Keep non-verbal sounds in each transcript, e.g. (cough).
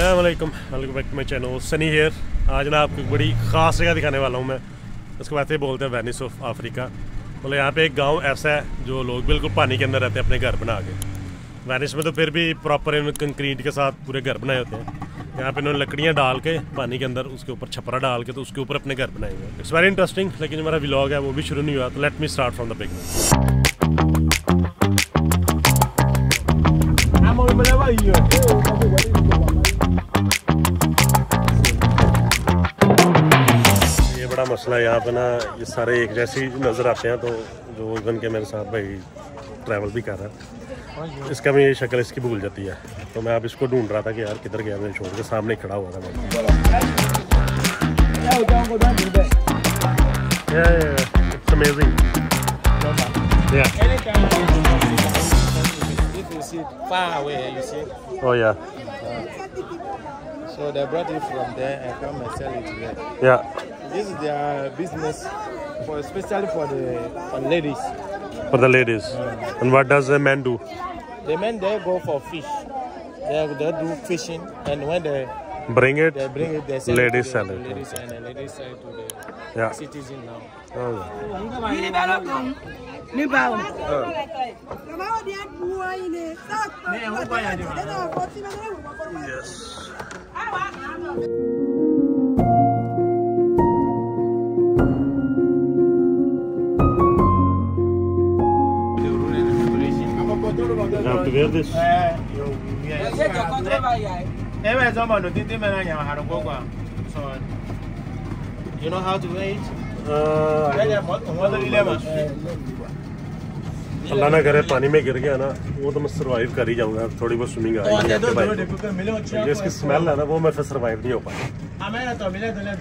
Aslam welcome back to my channel Sunny here आज ना आपको एक बड़ी ख़ास जगह दिखाने वाला हूँ मैं। इसको वैसे ही बोलते हैं वेनिस ऑफ़ अफ्रीका मतलब यहाँ पे एक गाँव ऐसा है जो लोग बिल्कुल पानी के अंदर रहते हैं अपने घर बना के। वेनिस में तो फिर भी प्रॉपर इन्होंने कंक्रीट के साथ पूरे घर बनाए होते हैं। यहाँ पे इन्होंने लकड़ियाँ डाल के पानी के अंदर उसके ऊपर छपरा डाल के तो उसके ऊपर अपने घर बनाए हुए हैं। इट्स वेरी इंटरेस्टिंग लेकिन जो मेरा व्लॉग है वो भी शुरू नहीं हुआ तो let me start from the beginning मसला यहाँ पे ना ये सारे एक जैसी नज़र आते हैं तो जो इवन के मेरे साथ भाई ट्रैवल भी कर रहा है इसका भी ये शक्ल इसकी भूल जाती है तो मैं अब इसको ढूंढ रहा था कि यार किधर गया मेरे छोड़ के सामने खड़ा हुआ था मैं Yeah. Oh, so they brought it from there and come and sell it here. Yeah. This is their business, for especially for the for ladies. For the ladies. And what does the men do? The men they go for fish. They, they do fishing, and when they Bring it. they bring it, they sell Ladies it to sell the it. ladies, and the ladies sell it to the Yeah. citizen now. Oh, yeah. Yìí bá lọ́kàn ní báwo. Yes. You have to wear this. So you know how to wear it? अल्लाह ना करे पानी में गिर गया ना वो तो मैं सरवाइव कर ही जाऊँगा थोड़ी बहुत स्विमिंग आ गई है। ये इसकी स्मेल है। ना वो मैं फिर सरवाइव नहीं हो पाया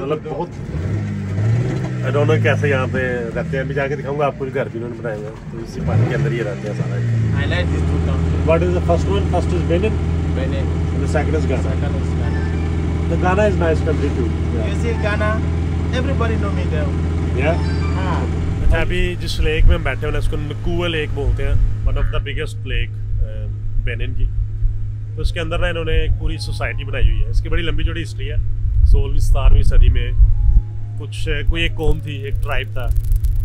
मतलब बहुत आई डोंट नो कैसे यहाँ पे रहते हैं अभी जाके दिखाऊँगा आपको घर भी उन्होंने बनाए हुए हैं तो इसी पानी के अंदर ही रहते हैं सारा? First is Benin Benin. and the second is Ghana. Second is Ghana. The Ghana is nice country too. You see Ghana, everybody know me there. Yeah. Ah. अच्छा अभी जिस लेक में हम बैठे हैं उसको नकुआ लेक बोलते हैं one of the biggest lake Benin की तो इसके अंदर ना इन्होंने एक पूरी सोसाइटी बनाई हुई है इसकी बड़ी लंबी चौड़ी हिस्ट्री है सोलहवीं सतारहवीं सदी में कुछ कोई एक कौम थी एक ट्राइब था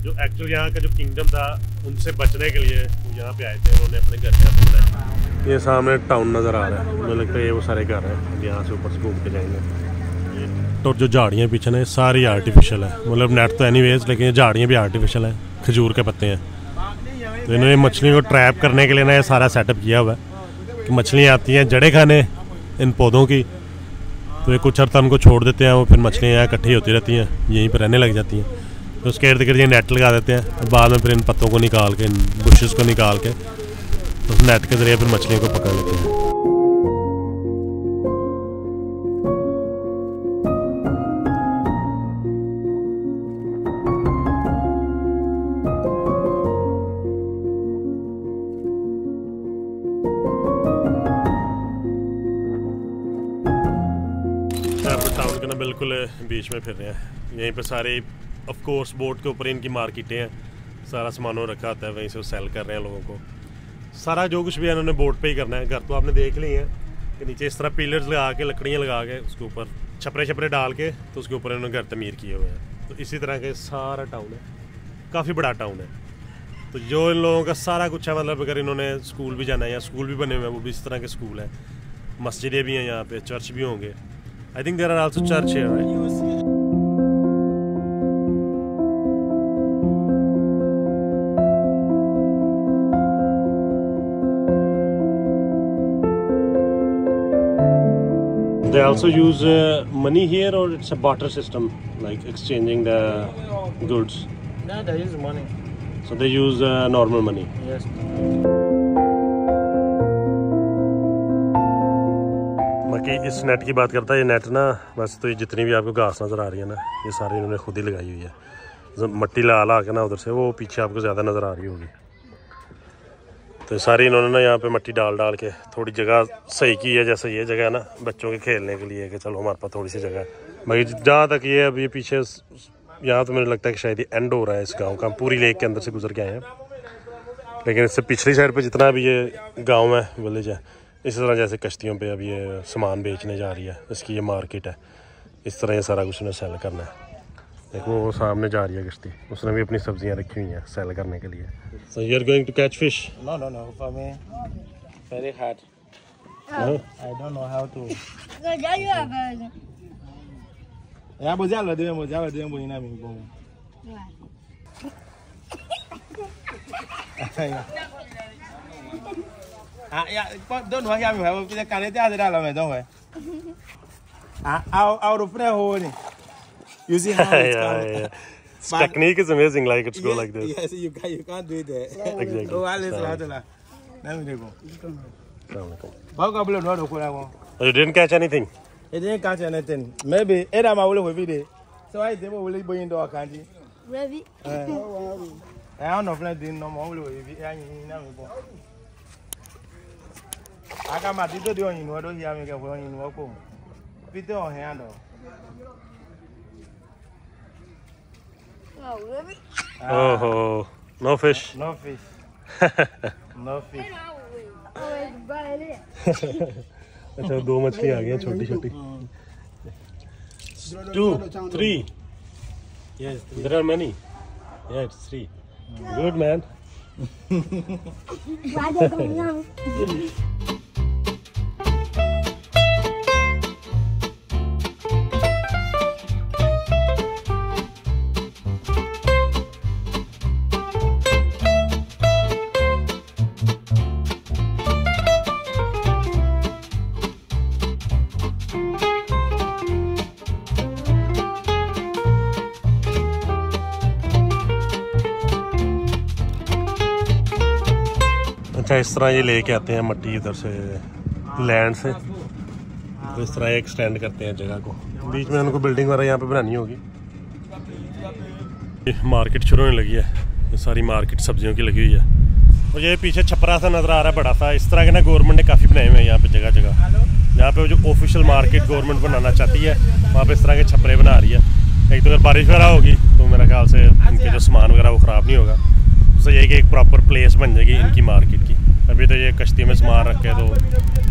जो एक्चुअल यहाँ का जो किंगडम था उनसे बचने के लिए वो यहाँ पे आए थे उन्होंने अपने घर यहाँ बनाए ये सामने टाउन नज़र आ रहा है। मुझे लगता है ये वो सारे घर हैं यहाँ से ऊपर से घूम के जाएँगे। तो जो झाड़ियाँ पीछे ना सारी आर्टिफिशियल है। मतलब नेट तो एनीवेज लेकिन ये झाड़ियाँ भी आर्टिफिशियल हैं खजूर के पत्ते हैं। तो इन्होंने मछली को ट्रैप करने के लिए ना ये सारा सेटअप किया हुआ है कि मछलियाँ आती हैं जड़े खाने इन पौधों की तो ये कुछ अर्थ उनको छोड़ देते हैं, वो फिर मछलियाँ यहाँ इकट्ठी होती रहती हैं, यहीं पर रहने लग जाती हैं। तो उसके इर्द गिर्द ये नेट लगा देते हैं, और बाद में फिर इन पत्तों को निकाल के, इन बुशेज़ को निकाल के, उस नेट के ज़रिए फिर मछलियों को पकड़ लेते हैं। ना बिल्कुल बीच में फिर रहे हैं। यहीं पर सारे ऑफ़ कोर्स बोट के ऊपर इनकी मार्केटें हैं। सारा सामान रखा होता है वहीं से वो सेल कर रहे हैं लोगों को। सारा जो कुछ भी है, इन्होंने बोट पे ही करना है। घर तो आपने देख ली हैं कि नीचे इस तरह पिलर्स लगा के, लकड़ियाँ लगा के, उसके ऊपर छपरे छपरे डाल के तो उसके ऊपर इन्होंने घर तमीर किए हुए हैं। तो इसी तरह के सारा टाउन है। काफ़ी बड़ा टाउन है। तो जो इन लोगों का सारा कुछ है मतलब अगर इन्होंने स्कूल भी जाना है या स्कूल भी बने हुए हैं, वो भी इस तरह के स्कूल हैं। मस्जिदें भी हैं यहाँ पे चर्च भी होंगे। I think there are also church here, right? They also use uh, money here or it's a barter system, like exchanging the goods? No, they use money. So they use uh, normal money? Yes. बाकी इस net की बात करता है, ये net ना, बस तो ये जितनी भी आपको घास नज़र आ रही है ना, ये सारी इन्होंने खुद ही लगाई हुई है। मट्टी ला ला के ना उधर से, वो पीछे आपको ज़्यादा नज़र आ रही होगी। तो सारी इन्होंने ना यहाँ पे मट्टी डाल डाल के थोड़ी जगह सही की है, जैसे ये जगह है ना, बच्चों के खेलने के लिए कि चलो हमारे पास थोड़ी सी जगह बाकी जहाँ तक ये अब ये पीछे यहाँ तो मुझे लगता है कि शायद ये एंड हो रहा है इस गाँव का पूरी लेक के अंदर से गुजर के आए हैं। लेकिन इससे पिछली साइड पे जितना भी ये गाँव है विलेज है इसी तरह जैसे कश्तियों पे अब ये सामान बेचने जा रही है इसकी ये मार्केट है इस तरह ये सारा कुछ उन्हें सेल करना है देखो वो सामने जा रही है कश्ती उसने भी अपनी सब्ज़ियाँ रखी हुई हैं सेल करने के लिए so you are going to catch fish hard. No I don't know how to. Kerja juga kan. Ya, bo jalo de mo jalo de mo ina mi bo. Ah, ya, Ah, don't worry, I'm going to carry the other element, don't worry. Out of prayer, hole, You see how (laughs) it's yeah, coming. Yeah. Its but, technique is amazing, like it's yes, go like this. Yes, you, can't you can't do it there. (laughs) exactly. Oh, Alice, let me go. Assalamualaikum. You didn't catch anything? It didn't catch anything. Maybe either my will be there. So I didn't will be in the country. Ravi. I don't know if I didn't know my will be. I know me go. Aka ma ti to di oyin no do ya mi ke fo oyin no. Oh, oh no fish No fish. No fish. Oh. अच्छा दो मछली आ गई हैं छोटी छोटी two three Yes. there are many yeah it's three good man अच्छा इस तरह ये लेके आते हैं मट्टी इधर से लैंड से। तो इस तरह एक्सटेंड करते हैं जगह को। बीच में उनको बिल्डिंग वगैरह यहाँ पे बनानी होगी। मार्केट शुरू होने लगी है। ये सारी मार्केट सब्जियों की लगी हुई है। और ये पीछे छपरा सा नज़र आ रहा है, बड़ा सा। इस तरह के ना गवर्नमेंट ने काफ़ी बनाए हुए हैं यहाँ पे जगह जगह। यहाँ पे जो ऑफिशियल मार्केट गवर्नमेंट बनाना चाहती है, वहाँ पे इस तरह के छपरे बना रही है। एक तो अगर बारिश वगैरह होगी तो मेरा ख्याल से इनके जो सामान वगैरह वो ख़राब नहीं होगा। उससे ये है कि एक प्रॉपर प्लेस बन जाएगी इनकी मार्केट की। अभी तो ये कश्ती में सामान रख तो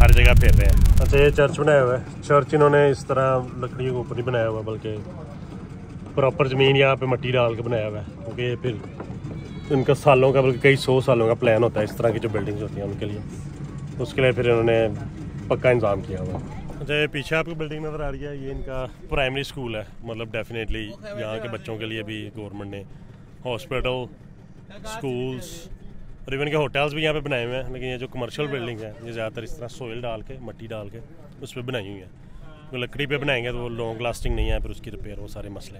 हर जगह फेर रहे हैं। अच्छा ये चर्च बनाया हुआ है। चर्च इन्होंने इस तरह लकड़ी के ऊपर नहीं बनाया हुआ बल्कि प्रॉपर ज़मीन यहाँ पे मट्टी डाल के बनाया हुआ है क्योंकि ये फिर इनका सालों का बल्कि कई सौ सालों का प्लान होता है इस तरह की जो बिल्डिंग्स होती हैं उनके लिए। उसके लिए फिर इन्होंने पक्का इंतज़ाम किया हुआ है। अच्छा ये पीछे आपको बिल्डिंग नज़र आ रही है ये इनका प्राइमरी स्कूल है मतलब डेफिनेटली यहाँ के बच्चों के लिए भी गवर्नमेंट ने हॉस्पिटल स्कूल्स और इवन के होटल्स भी यहाँ पे बनाए हुए हैं, लेकिन ये जो कमर्शियल बिल्डिंग है, ये ज़्यादातर इस तरह सोयल डाल के, मट्टी डाल के, उस पर बनाई हुई है। तो लकड़ी पे बनाएँगे तो वो लॉन्ग लास्टिंग नहीं है, फिर उसकी रिपेयर वो सारे मसले।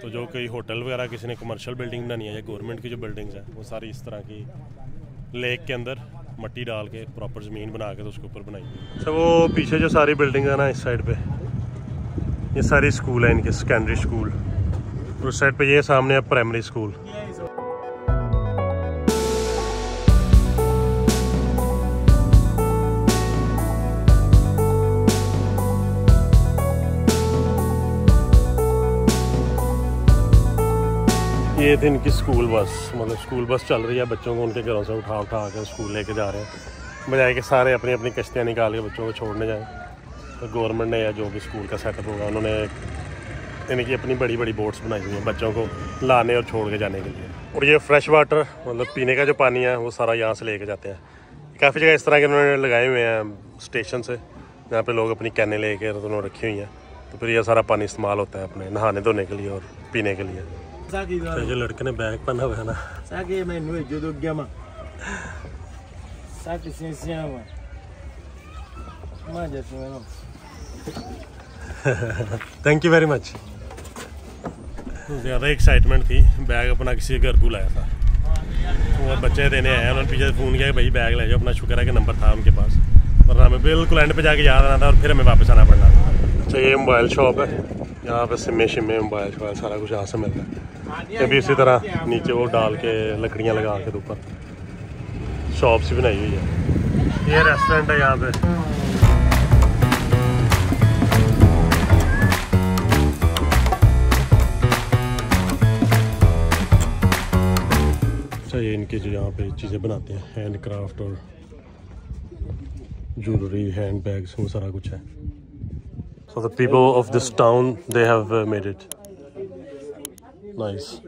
तो जो कोई होटल वगैरह किसी ने कमर्शियल बिल्डिंग बनानी है या गवर्नमेंट की जो बिल्डिंग्स हैं, वो सारी इस तरह की लेक के अंदर मट्टी डाल के प्रॉपर ज़मीन बना के तो उसके ऊपर बनाई हुई अच्छा वो पीछे जो सारी बिल्डिंग है ना, इस साइड पर ये सारी स्कूल है इनके सेकेंडरी स्कूल उस साइड पर ये सामने है प्राइमरी स्कूल ये थी इनकी स्कूल बस मतलब स्कूल बस चल रही है, बच्चों को उनके घरों से उठा उठा कर स्कूल लेके जा रहे हैं। बजाय के सारे अपनी अपनी कश्तियाँ निकाल के बच्चों को छोड़ने जाएँ तो गवर्नमेंट ने या जो भी स्कूल का सेटअप होगा, उन्होंने इनकी अपनी बड़ी बड़ी बोट्स बनाई हुई हैं बच्चों को लाने और छोड़ के जाने के लिए। और ये फ्रेश वाटर मतलब पीने का जो पानी है, वो सारा यहाँ से लेके जाते हैं। काफ़ी जगह इस तरह के उन्होंने लगाए हुए हैं स्टेशन से, जहाँ पे लोग अपनी कैनें लेके उन्होंने रखी हुई हैं। तो फिर ये सारा पानी इस्तेमाल होता है अपने नहाने धोने के लिए और पीने के लिए. जो लड़के ने बैग पहना हुआ है ना। me nu e jodo gama. Saki sin sin wa. Ma je sin no. Thank you very much ज़्यादा एक्साइटमेंट थी। बैग अपना किसी घर को लाया था। वो बच्चे देने आए उन्होंने पीछे फ़ोन किया कि भाई बैग ले जाओ अपना शुक्र है कि नंबर था उनके पास। वरना हमें बिल्कुल एंड पे जाके याद आना था और फिर हमें वापस आना पड़ना था अच्छा ये मोबाइल शॉप है। यहाँ पे सिमे शिमे मोबाइल शोबाइल सारा कुछ यहाँ से मिलता है। ये भी इसी तरह नीचे वो डाल के लकड़ियाँ लगा के ऊपर शॉप सी बनाई हुई है ये रेस्टोरेंट है यहाँ पे अच्छा ये इनके जो यहाँ पे चीज़ें बनाते हैं हैंड क्राफ्ट और ज्वेलरी हैंड बैग्स वो सारा कुछ है so the people of this town they have made nice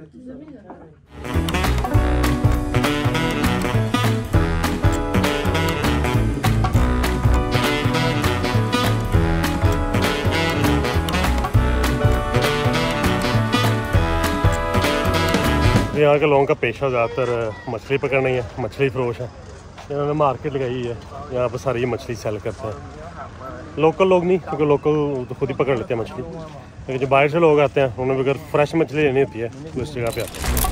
यहाँ के लोगों का पेशा ज़्यादातर मछली पकड़ना ही है, मछली फरोश है। इन्होंने मार्केट लगाई है, यहाँ पर सारी मछली सेल करते हैं। लोकल लोग नहीं, क्योंकि लोकल तो खुद ही पकड़ लेते हैं मछली। लेकिन जो बाहर से लोग आते हैं उन्होंने भी अगर फ्रेश मछली लेनी होती है तो इस जगह पे आते हैं।